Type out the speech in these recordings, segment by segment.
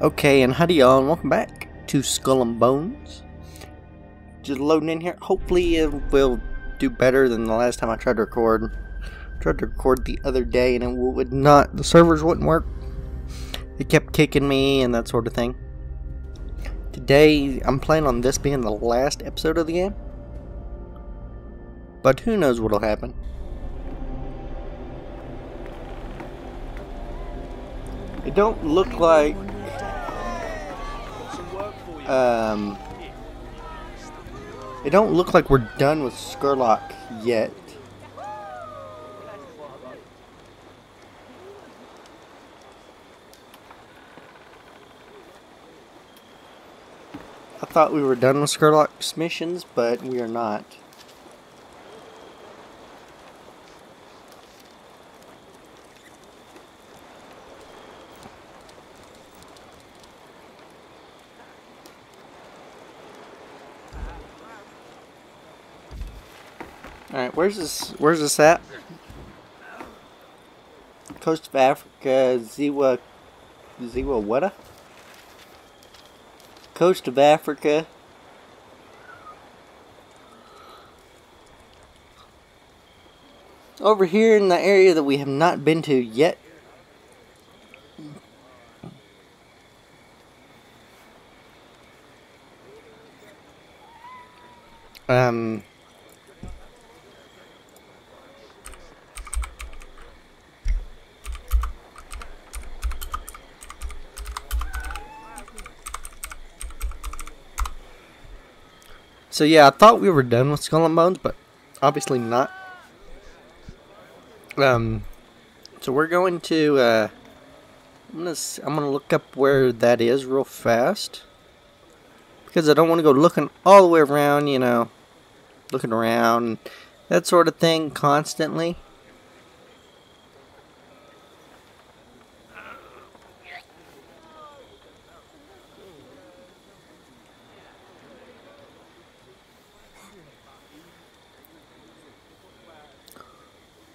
Okay, and howdy y'all, and welcome back to Skull and Bones. Just loading in here. Hopefully it will do better than the last time I tried to record. tried to record the other day and it would not, the servers wouldn't work. It kept kicking me and that sort of thing. Today, I'm planning on this being the last episode of the game. But who knows what'll happen. It don't look like um it don't look like we're done with Scurlock yet. I thought we were done with Scurlock's missions, but we are not. Alright, where's this where's this at? Coast of Africa, Ziwa Ziwa Weta? Coast of Africa. Over here in the area that we have not been to yet. Um So yeah, I thought we were done with Skull and Bones, but obviously not. Um, so we're going to. Uh, I'm gonna I'm gonna look up where that is real fast because I don't want to go looking all the way around. You know, looking around, that sort of thing constantly.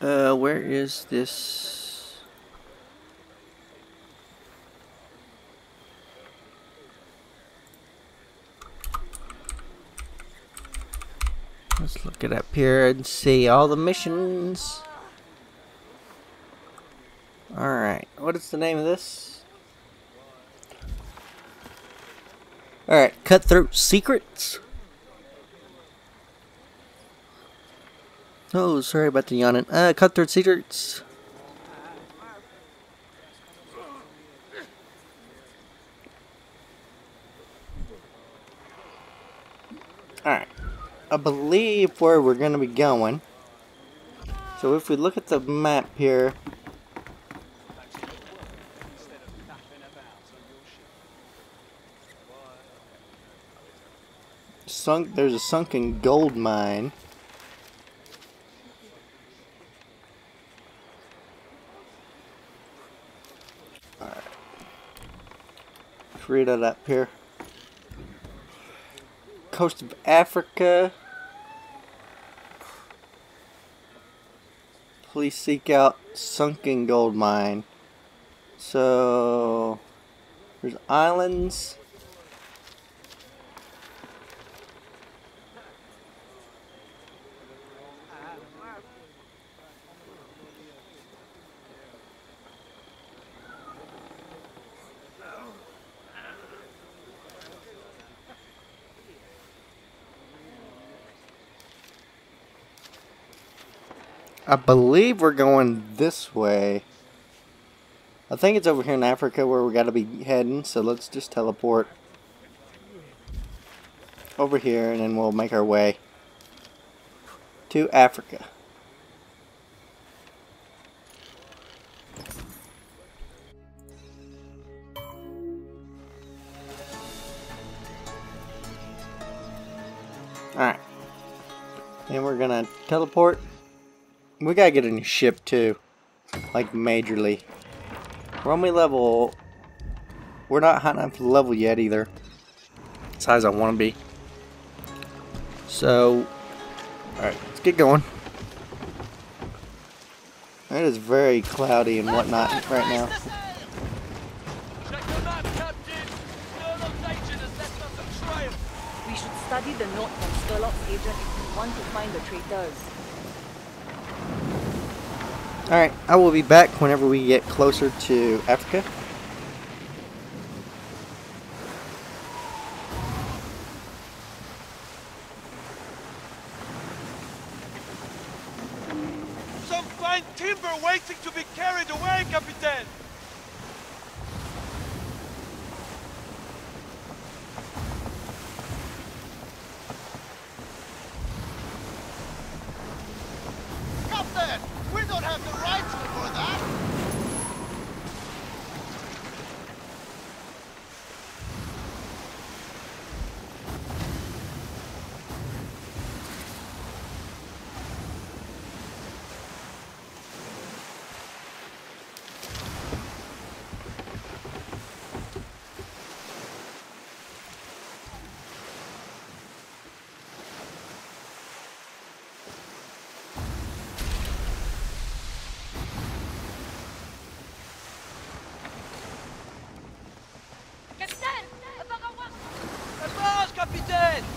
Uh, where is this? Let's look it up here and see all the missions. Alright, what is the name of this? Alright, Cutthroat Secrets. Oh, sorry about the yawning. Uh, Cutthroat Secrets. Alright. I believe where we're going to be going. So if we look at the map here. Sunk, there's a sunken gold mine. Read it up here. Coast of Africa. Please seek out sunken gold mine. So there's islands. I believe we're going this way. I think it's over here in Africa where we got to be heading, so let's just teleport over here and then we'll make our way to Africa. Alright. And we're gonna teleport we gotta get a new ship too. Like, majorly. We're only level... We're not high enough level yet either. As high as I want to be. So... Alright, let's get going. It is very cloudy and whatnot right now. We should study the note from Scurlock's agent if we want to find the traitors. Alright, I will be back whenever we get closer to Africa. Some fine timber waiting to be carried away, Captain! Captain! We don't have the rights for that! Capitaine Baka voir Avance,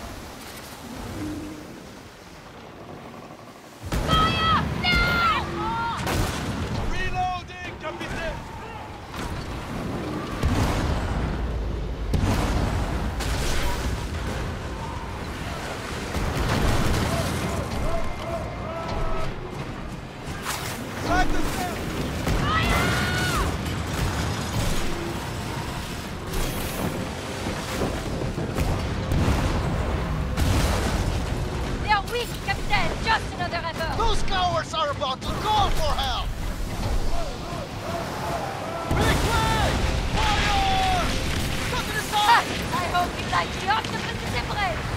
Capitaine Just another effort Those cowards are about to call for help! Big way! Fire! Cut to the side! I hope you like the octopus bread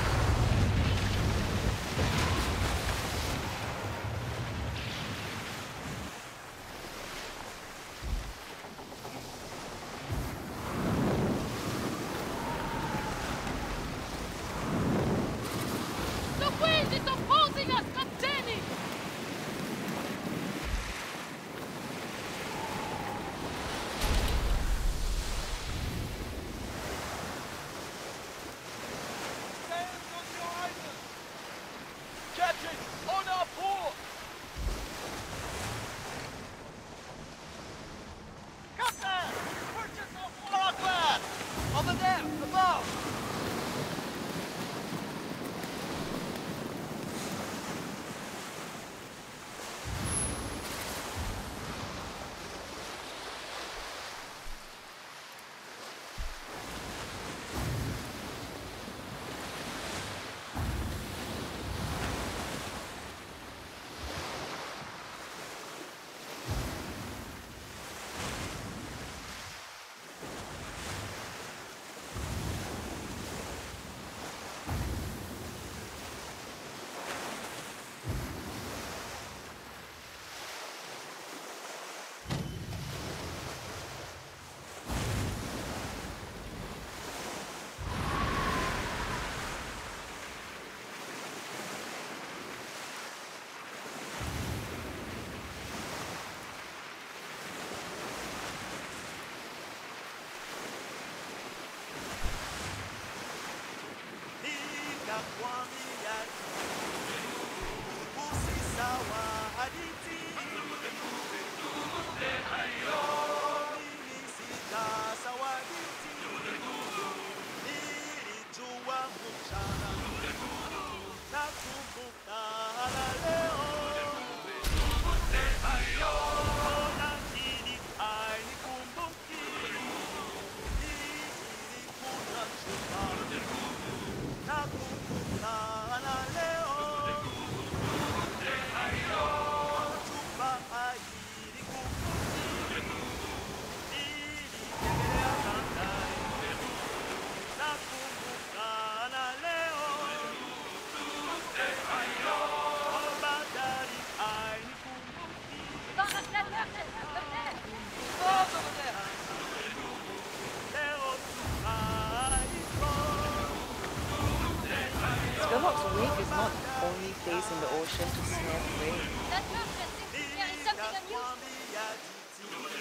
in the ocean to snare prey. That person seems to be carrying something unusual.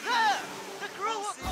There! The crew will come!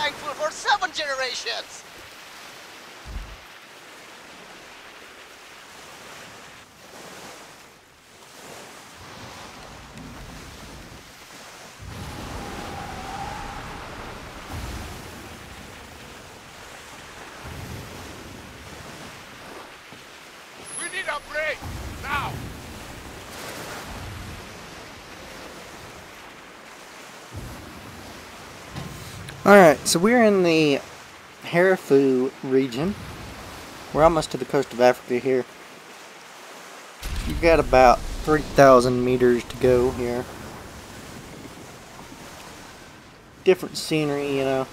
Thankful for seven generations. We need a break! Now! Alright, so we're in the Harifu region. We're almost to the coast of Africa here. You've got about 3,000 meters to go here. Different scenery, you know.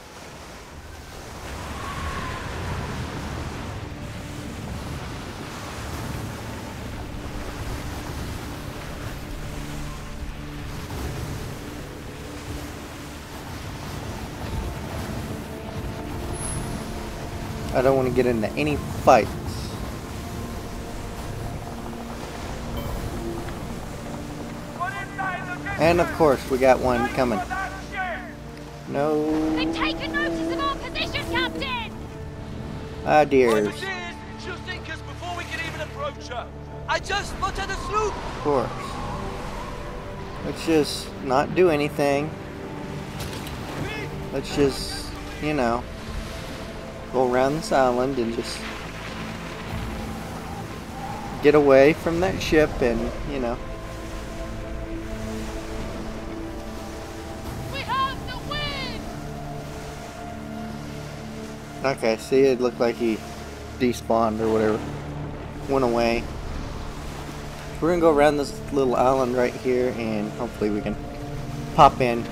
I don't want to get into any fights. And of course, we got one coming. No. They've taken notice of our position, Captain! Ah, What dears. it is, she'll sink us before we can even approach her. I just spotted a sloop. Of course. Let's just not do anything. Let's just, you know, go around this island and just get away from that ship and, you know. We have the wind! Okay, see, it looked like he despawned or whatever. Went away. We're gonna go around this little island right here and hopefully we can pop in.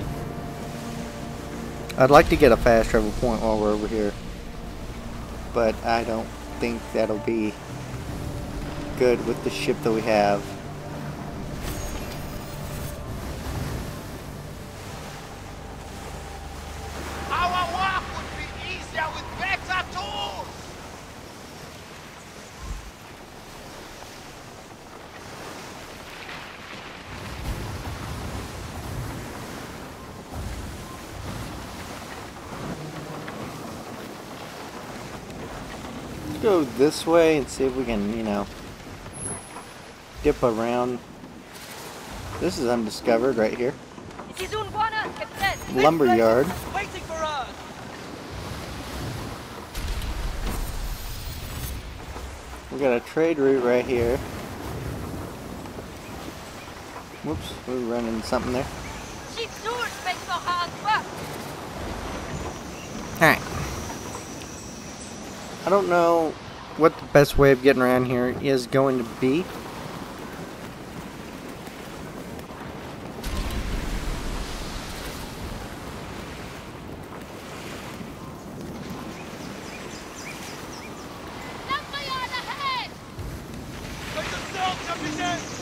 I'd like to get a fast travel point while we're over here. But I don't think that'll be good with the ship that we have. Our work would be easier with better tools. Let's go this way and see if we can, you know, dip around. This is undiscovered right here. Lumber yard. We got a trade route right here. Whoops, we're running something there. Alright. I don't know what the best way of getting around here is going to be. Lumber yard ahead! Take the start, Captain.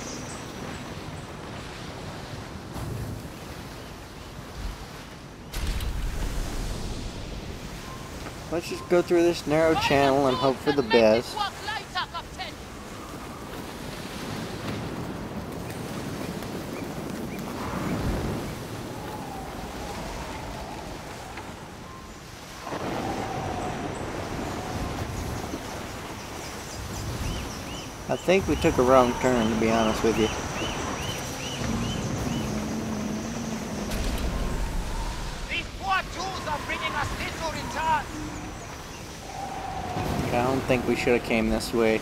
Let's just go through this narrow channel and hope for the best. I think we took a wrong turn, to be honest with you. These tools are bringing us little return. I don't think we should have came this way. I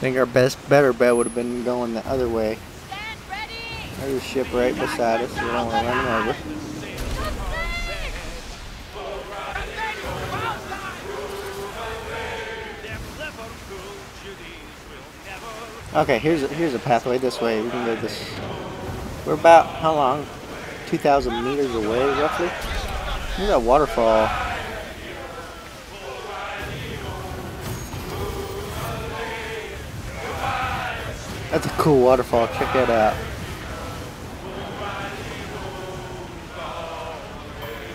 think our best, better bet would have been going the other way. Stand! There's a ship right beside us. We don't want to run over. Okay, here's a, here's a pathway this way. We can go this. We're about how long? 2,000 meters away, roughly. Look at that waterfall. That's a cool waterfall. Check that out.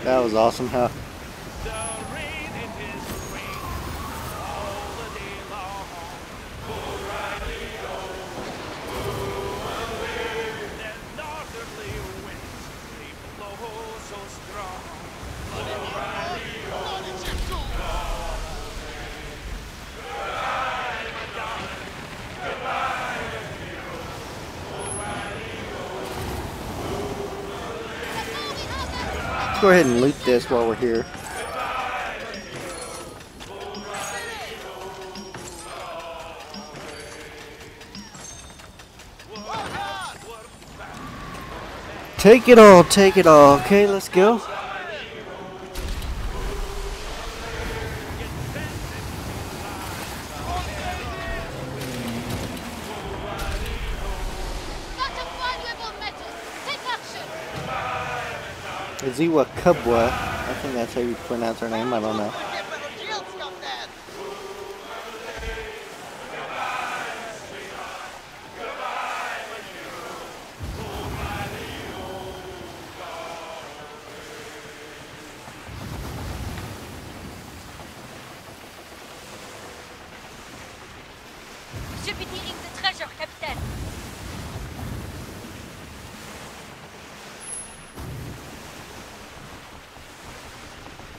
That was awesome, huh? This while we're here. Take it all, take it all. Okay, let's go. Got a valuable Kubwa. I think that's how you pronounce her name. I don't know. Should be needing the treasure, Captain.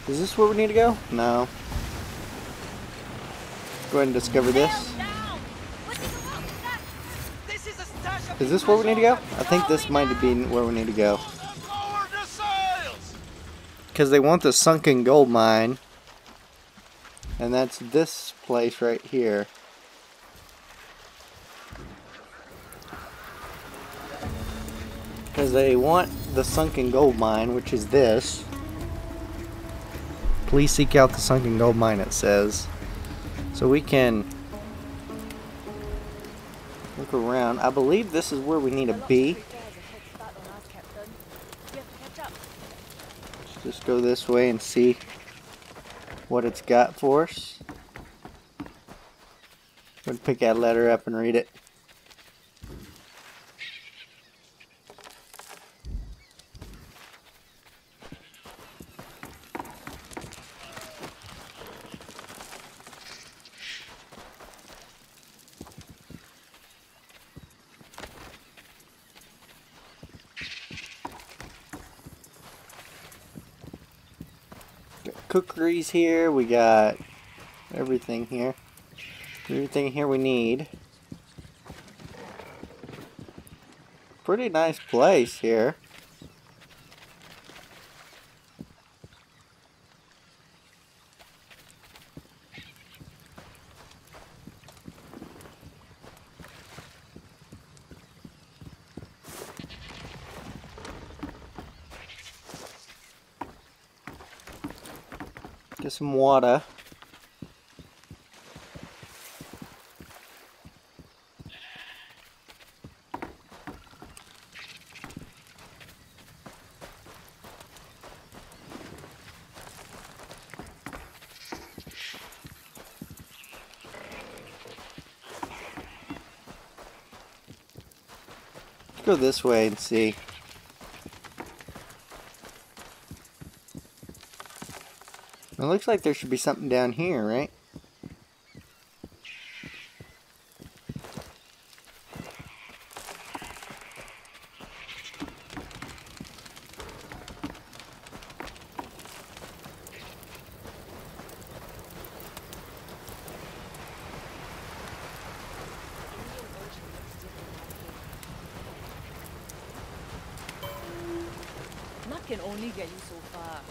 Is this where we need to go? No. Go ahead and discover this. Down. What in the world is? This is a stash of Is this where we need to go? I think this might be where we need to go. Lower the sails! Because they want the sunken gold mine. And that's this place right here. Because they want the sunken gold mine, which is this. Please seek out the sunken gold mine, it says. So we can look around. I believe this is where we need to be. Let's just go this way and see what it's got for us. Would pick that letter up and read it. Here. We got everything here. Everything here we need. Pretty nice place here. Some water. Go this way and see. It looks like there should be something down here, right? Luck can only get you so far.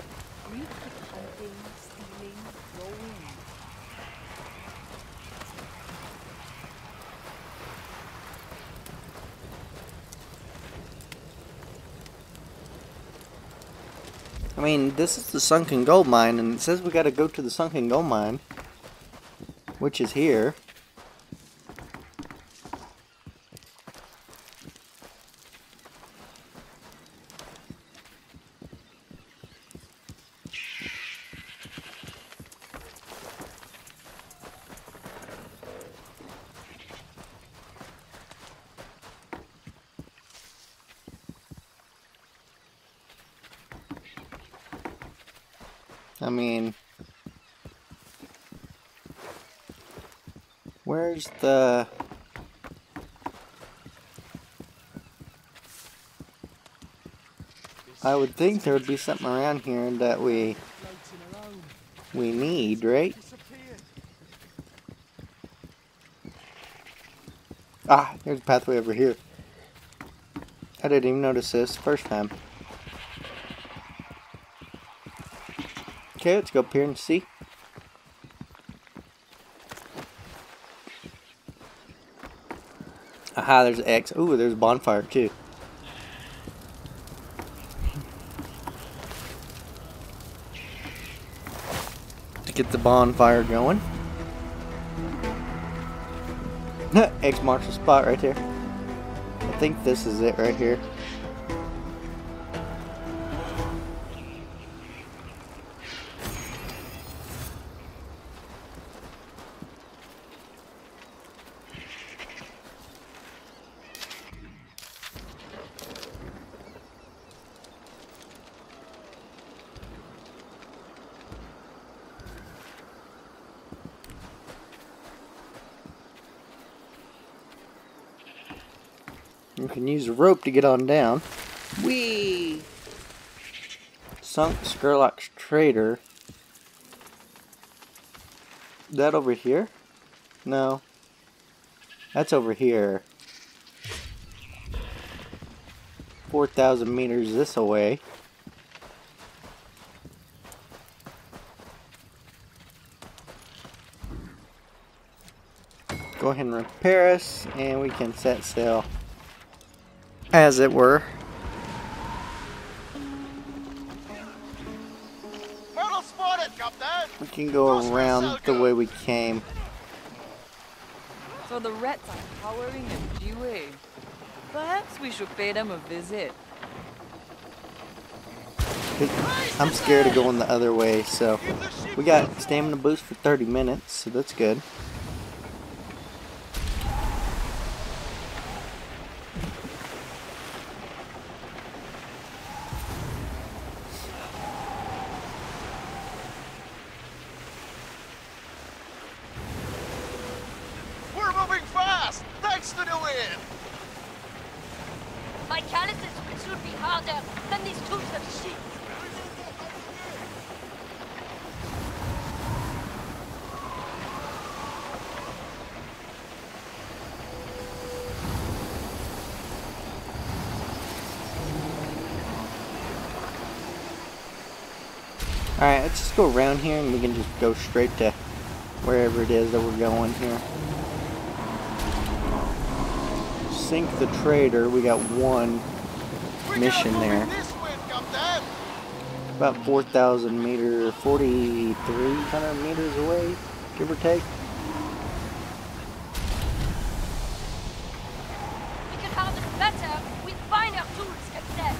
You keep hunting, stealing, growing. I mean, this is the sunken gold mine, and it says we gotta go to the sunken gold mine, which is here. I mean, where's the. I would think there would be something around here that we we need, right? Ah, there's a pathway over here. I didn't even notice this first time. Okay, let's go up here and see. Aha, there's X. Ooh, there's a bonfire too. To get the bonfire going. X marks the spot right here. I think this is it right here. You can use a rope to get on down. Whee! Sunk Scurlock's Trader. That over here? No. That's over here. 4,000 meters this away. Go ahead and repair us, and we can set sail as it were. Turtle spotted, Captain! We can go around the way we came. So the rats are cowering at Jiwei. Perhaps we should pay them a visit. I'm scared of going the other way, so we got stamina boost for 30 minutes, so that's good. We're moving fast, thanks to the wind! My calluses will soon be harder than these tubes of. Alright, let's just go around here and we can just go straight to wherever it is that we're going here. Sink the trader, we got one mission there. in This wind, Captain! About 4,000 meter, 4,300 meters away, give or take. We can harvest better with finer tools, Captain.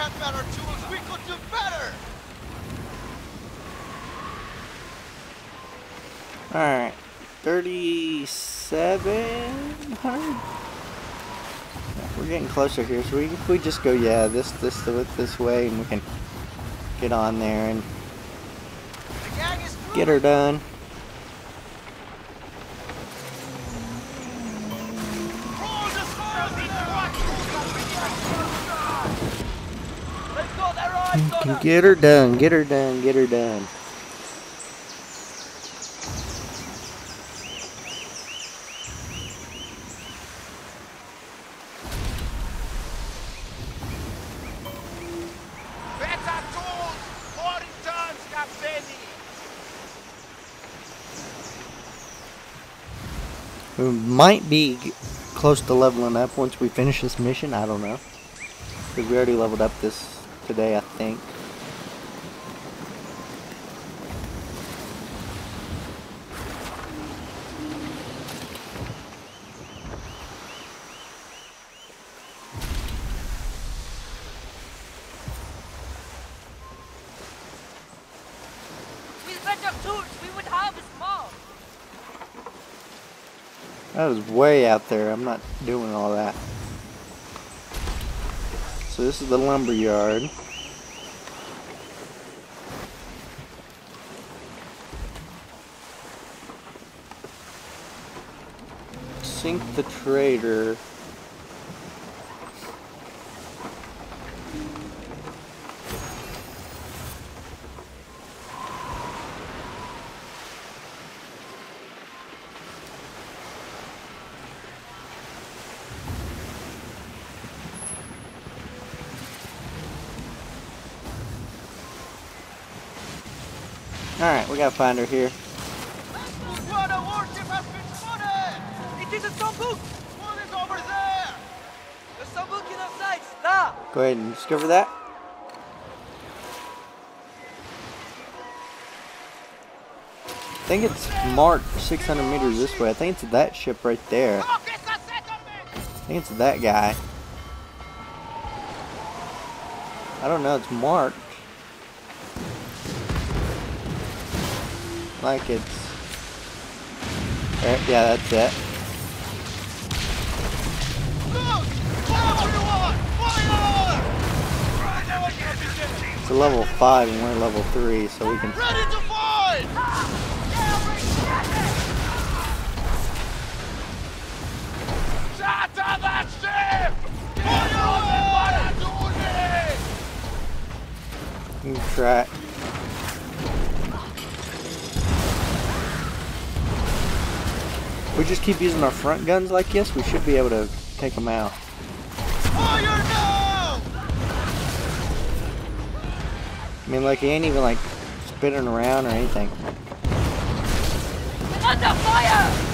If we better tools, we could do better! Alright, 3,700? We're getting closer here, so we, if we just go, yeah, this, this, this way, and we can get on there and The gang is get her done. Get her done, get her done, get her done. We might be close to leveling up once we finish this mission. I don't know. Because we already leveled up this today, I think. That was way out there. I'm not doing all that. So this is the lumber yard. Sink the trader. In our sights! Là! Go ahead and discover that. I think it's marked 600 meters this way. I think it's that ship right there. I think it's that guy. I don't know, it's marked. Like it's... Right, yeah, that's it. Look! Fire! Fire! Right! It's a level 5 and we're level 3, so we can... Ready to fight! Shatter that ship! Fire! we try. We just keep using our front guns like this, we should be able to take them out. Fire now! I mean, like, he ain't even, like, spinning around or anything. Under fire!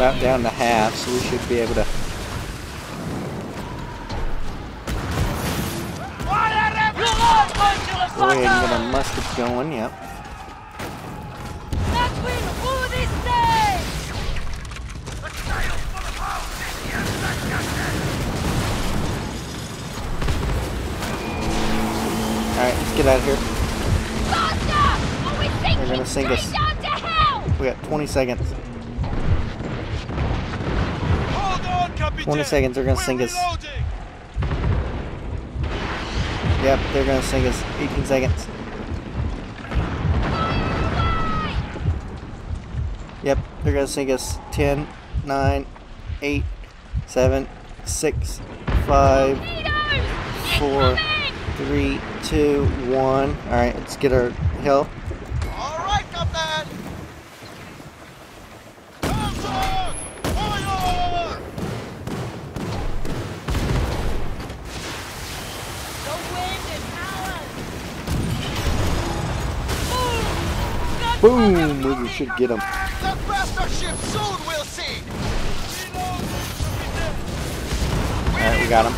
About down to half, so we should be able to... Fire, You're on, Angela Go ahead and get our muskets going, yep. Let's win through this day! Alright, let's get out of here. Faster! Or we sink They're gonna sink us. down to hell! We got 20 seconds. 20 seconds, they're gonna sink us. Yep, they're gonna sink us. 18 seconds. Yep, they're gonna sink us. 10, 9, 8, 7, 6, 5, Four. 3, 2, 1. Alright, let's get our health. All right, Captain! Answer! Fire! The wind is ours! Boom! We should get them. That bastard ship soon we'll see! Alright, we got them.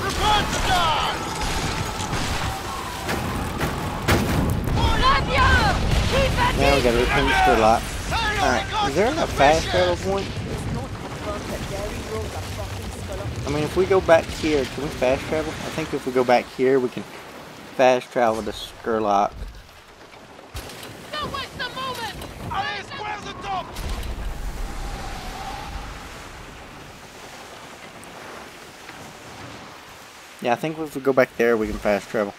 Revenge time! Flavio! Keep at Now we it! gotta replenish the lot. Alright, is there a fast travel point? It's not confirmed that Gary rode the fucking skull I mean, if we go back here, can we fast travel? I think if we go back here, we can fast travel to Scurlock. Yeah, I think if we go back there, we can fast travel.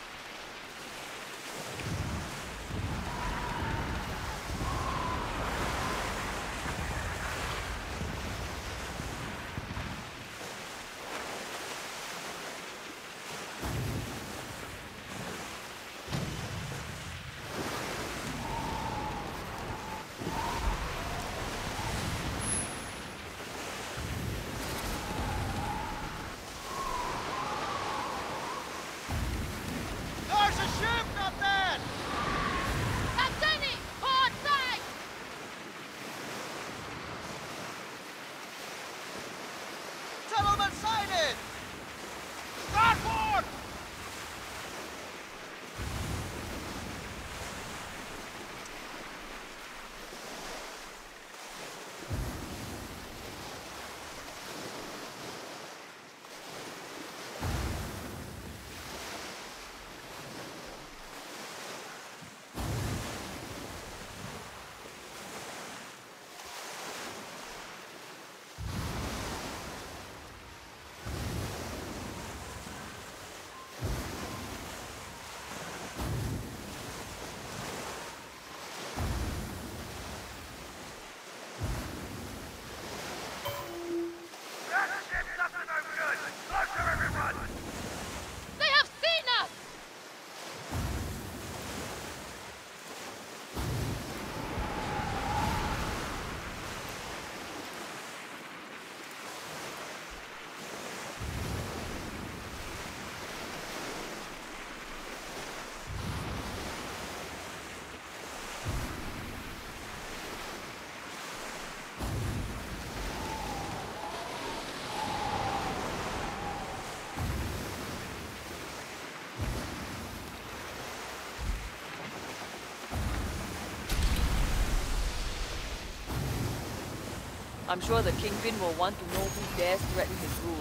I'm sure the Kingpin will want to know who dares threaten his rule.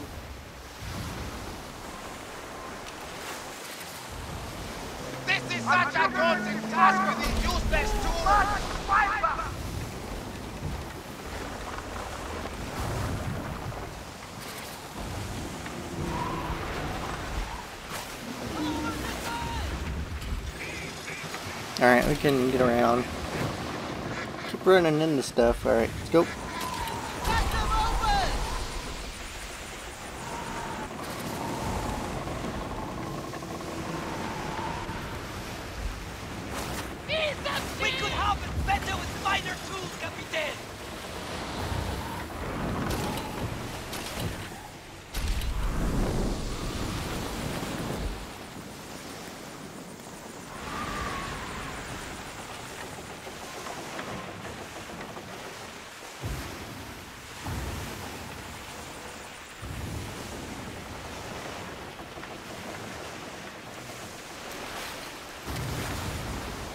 This is such a daunting task with these useless tools! Alright, we can get around. Keep running into stuff. Alright, let's go. We could have it better with finer tools, Capitan!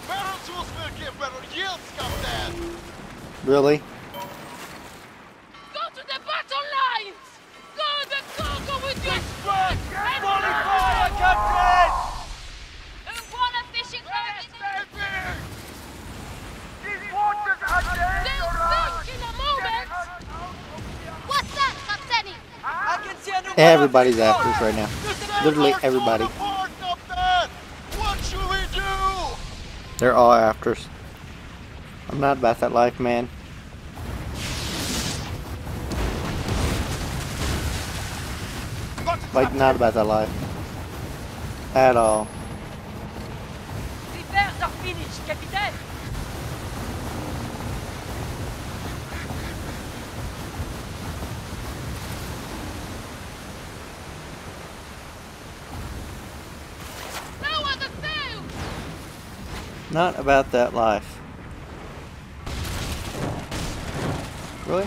Barrel tools will give better yields, Captain! Really? Go to the battle lines! Go the cargo with your Express! And Volley fire, Captain! Who wanna fishing boat? These waters are They'll sink in a moment! What's that, Captain? I can see a new Everybody's after us right now. Literally everybody. They're all after us. I'm not about that life, man. Like, not about that life. At all. Repairs are finished, Captain! Lower the sail! Not about that life. Really?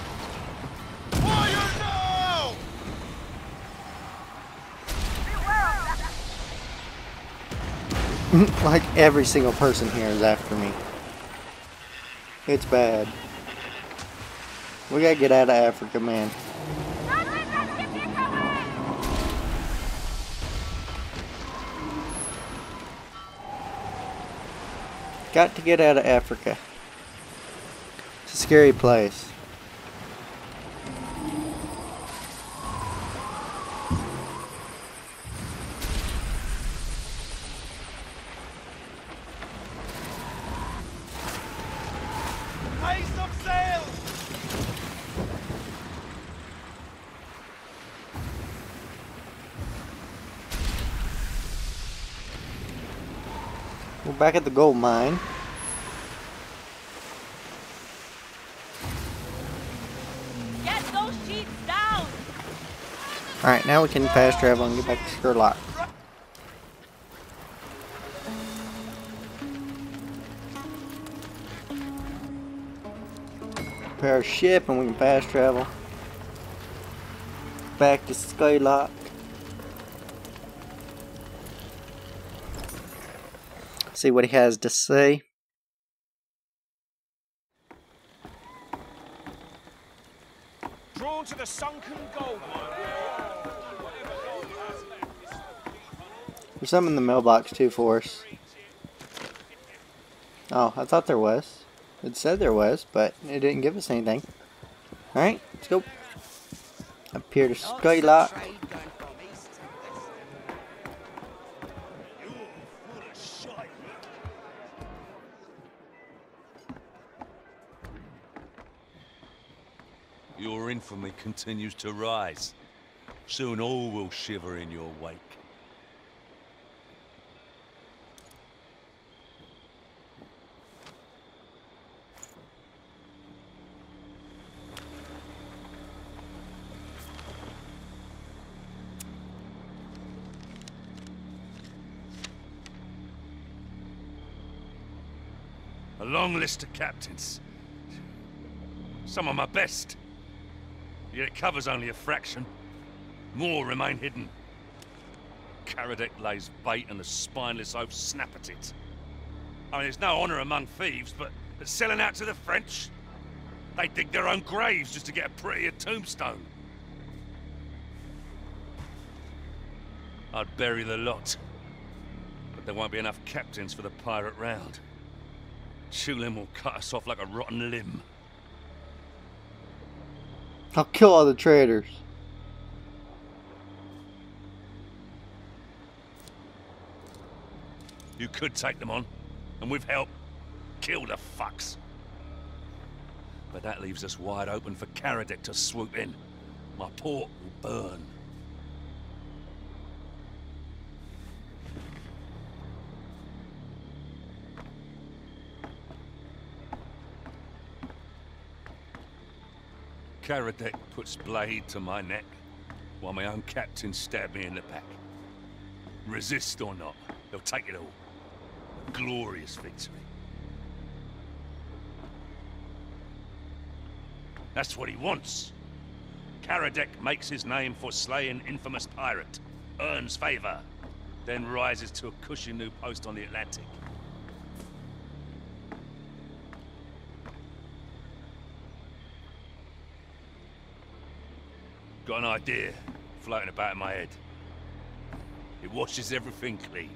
Like every single person here is after me. It's bad. We gotta get out of Africa, man. Got to get out of Africa. It's a scary place. Raise some sail! We're back at the gold mine. Get those sheets down! Alright, now we can fast travel and get back to Scurlock. Prepare our ship and we can fast travel. Back to Scurlock. See what he has to say. Drawn to the sunken gold. There's some in the mailbox too for us. Oh, I thought there was. It said there was, but it didn't give us anything. Alright, let's go. Up here to Scurlock. Infamy continues to rise. Soon all will shiver in your wake. A long list of captains. Some of my best. Yet it covers only a fraction. More remain hidden. Karadec lays bait and the spineless oafs snap at it. I mean, there's no honour among thieves, but, but selling out to the French? They dig their own graves just to get a prettier tombstone. I'd bury the lot. But there won't be enough captains for the pirate round. Chulin will cut us off like a rotten limb. I'll kill all the traitors. You could take them on, and with help, kill the fucks. But that leaves us wide open for Karadec to swoop in. My port will burn. Karadec puts blade to my neck, while my own captain stab me in the back. Resist or not, they'll take it all. A glorious victory. That's what he wants. Karadec makes his name for slaying infamous pirate, earns favor, then rises to a cushy new post on the Atlantic. Got an idea floating about in my head. It washes everything clean.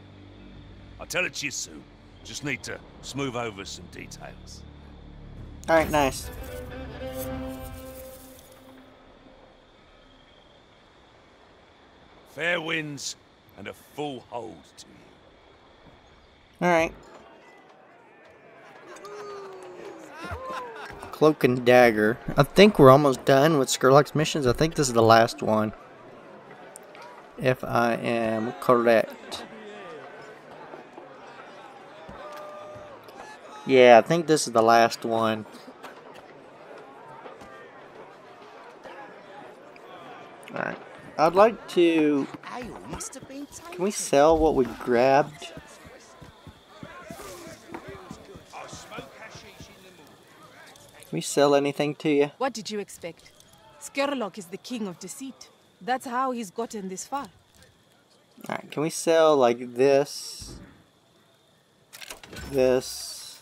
I'll tell it to you soon. Just need to smooth over some details. Alright, nice. Fair winds and a full hold to you. Alright. Cloak and Dagger. I think we're almost done with Scurlock's missions. I think this is the last one. If I am correct. Yeah, I think this is the last one. Alright. I'd like to... Can we sell what we grabbed? We sell anything to you? What did you expect? Scurlock is the king of deceit. That's how he's gotten this far. Alright, can we sell like this? This.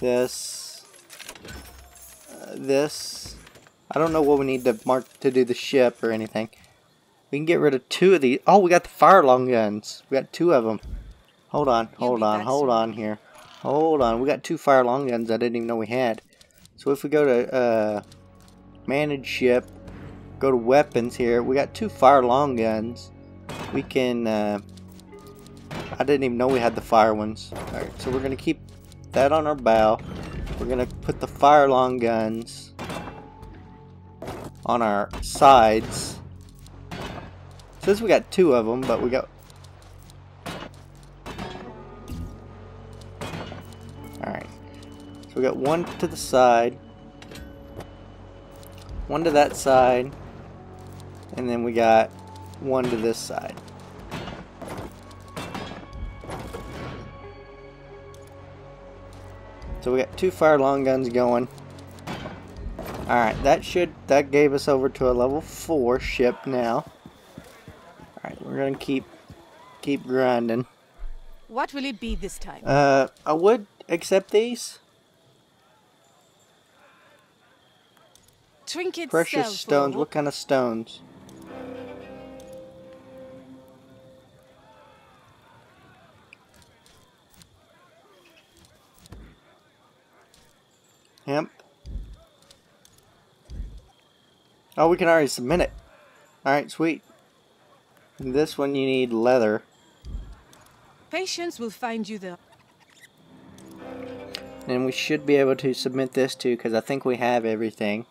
This. Uh, this. I don't know what we need to mark to do the ship or anything. We can get rid of two of these. Oh, we got the fire long guns. We got two of them. Hold on, hold on, hold on here. Hold on. We got two fire long guns I didn't even know we had. So if we go to uh, manage ship, go to weapons here, we got two fire long guns. We can. Uh, I didn't even know we had the fire ones. Alright, so we're gonna keep that on our bow. We're gonna put the fire long guns on our sides. Says we got two of them, but we got. So we got one to the side, one to that side, and then we got one to this side. So we got two fire long guns going. Alright, that should that gave us over to a level 4 ship now. Alright, we're gonna keep keep grinding. What will it be this time? Uh I would accept these. Trinkets Precious stones. What kind of stones? Hemp. Oh, we can already submit it. Alright, sweet. And this one you need leather. Patience will find you the And we should be able to submit this too, because I think we have everything.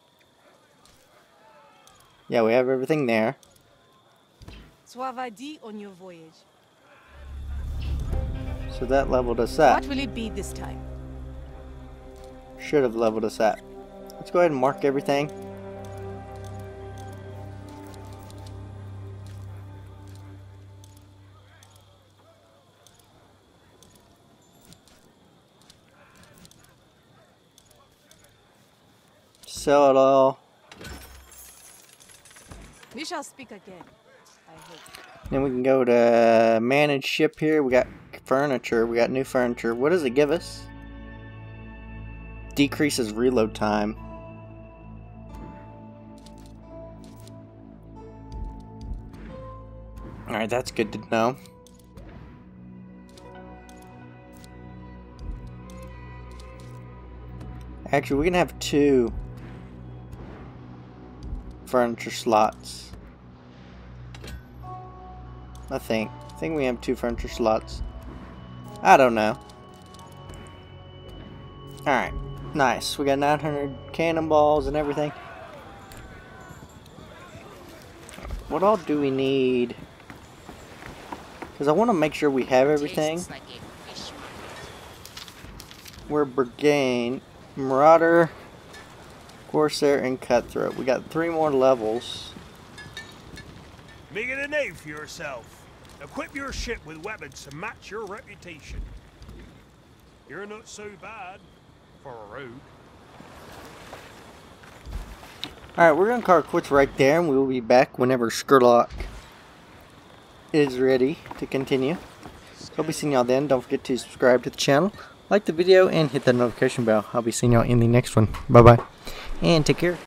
Yeah, we have everything there. On your voyage. So that leveled us up. What will it be this time? Should have leveled us up. Let's go ahead and mark everything. Sell it all. We shall speak again. Then we can go to manage ship here. We got furniture. We got new furniture. What does it give us? Decreases reload time. Alright, that's good to know. Actually, we can have two furniture slots. I think. I think we have two furniture slots. I don't know. Alright. Nice. We got 900 cannonballs and everything. What all do we need? Because I want to make sure we have everything. Tastes like a. We're Brigand, Marauder, Corsair, and Cutthroat. We got three more levels. Make it a name for yourself. Equip your ship with weapons to match your reputation. You're not so bad for a rogue. Alright, we're to call quits right there, and we will be back whenever Scurlock is ready to continue. I'll be seeing y'all then. Don't forget to subscribe to the channel, like the video, and hit that notification bell. I'll be seeing y'all in the next one. Bye-bye, and take care.